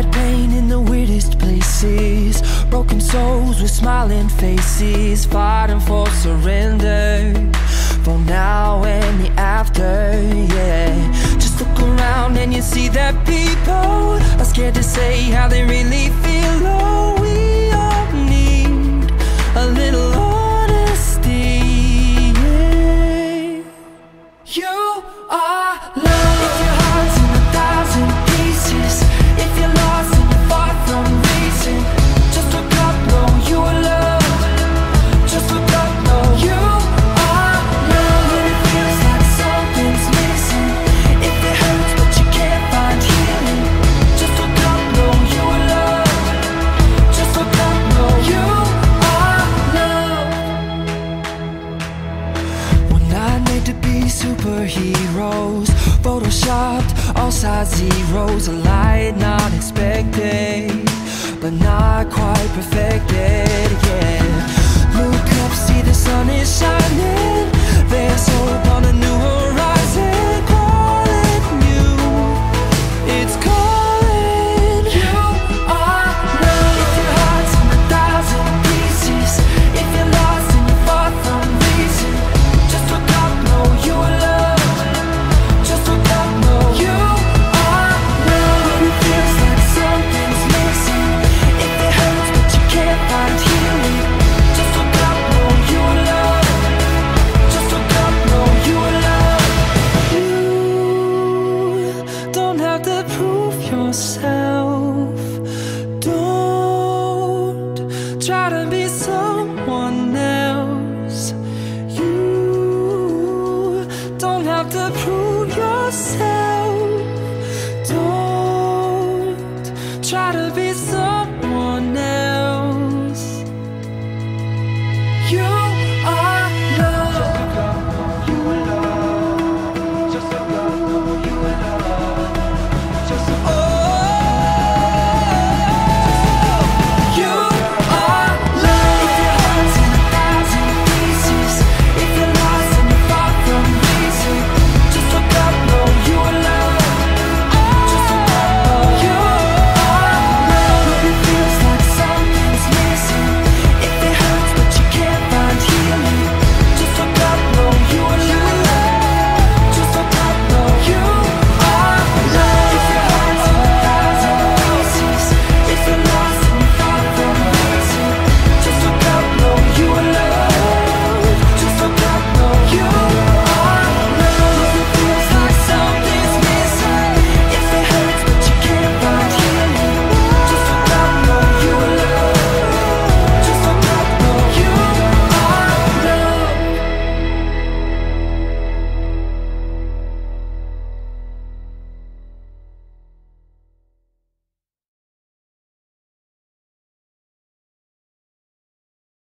Hide pain in the weirdest places. Broken souls with smiling faces Fighting for surrender. For now and the after, yeah. Just look around and you see that people Are scared to say how they really feel. Oh, we all need a little honesty, yeah. You are loved. superheroes. Photoshopped, all sides zeros. A light not expected But not quite perfected. yourself.